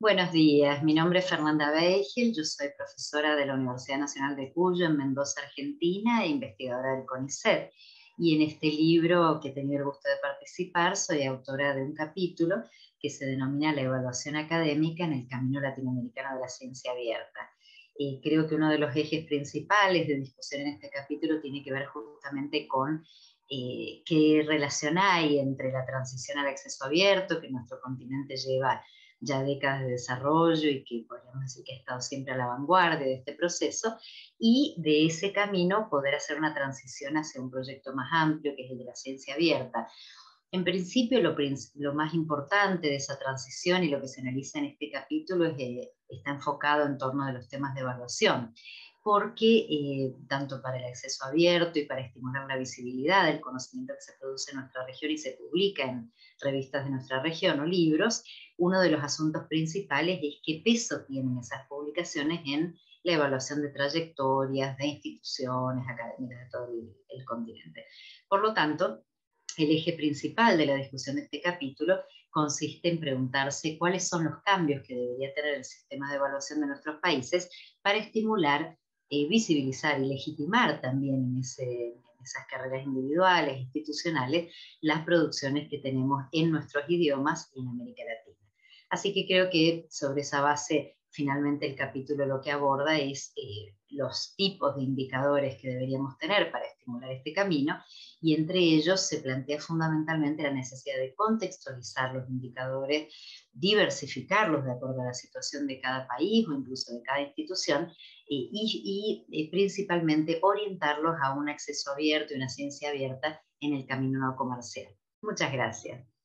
Buenos días, mi nombre es Fernanda Beigel, yo soy profesora de la Universidad Nacional de Cuyo en Mendoza, Argentina e investigadora del CONICET. Y en este libro que he tenido el gusto de participar, soy autora de un capítulo que se denomina La evaluación académica en el camino latinoamericano de la ciencia abierta. Y creo que uno de los ejes principales de discusión en este capítulo tiene que ver justamente con eh, qué relación hay entre la transición al acceso abierto que nuestro continente lleva ya décadas de desarrollo y que podríamos decir que ha estado siempre a la vanguardia de este proceso, y de ese camino poder hacer una transición hacia un proyecto más amplio, que es el de la ciencia abierta. En principio, lo, más importante de esa transición y lo que se analiza en este capítulo es que está enfocado en torno de los temas de evaluación porque eh, tanto para el acceso abierto y para estimular la visibilidad del conocimiento que se produce en nuestra región y se publica en revistas de nuestra región o libros, uno de los asuntos principales es qué peso tienen esas publicaciones en la evaluación de trayectorias de instituciones académicas de todo el, el continente. Por lo tanto, el eje principal de la discusión de este capítulo consiste en preguntarse cuáles son los cambios que debería tener el sistema de evaluación de nuestros países para estimular eh, visibilizar y legitimar también en, esas carreras individuales, institucionales, las producciones que tenemos en nuestros idiomas y en América Latina. Así que creo que sobre esa base finalmente el capítulo lo que aborda es eh, los tipos de indicadores que deberíamos tener para estimular este camino y entre ellos se plantea fundamentalmente la necesidad de contextualizar los indicadores, diversificarlos de acuerdo a la situación de cada país o incluso de cada institución eh, y, eh, principalmente orientarlos a un acceso abierto y una ciencia abierta en el camino no comercial. Muchas gracias.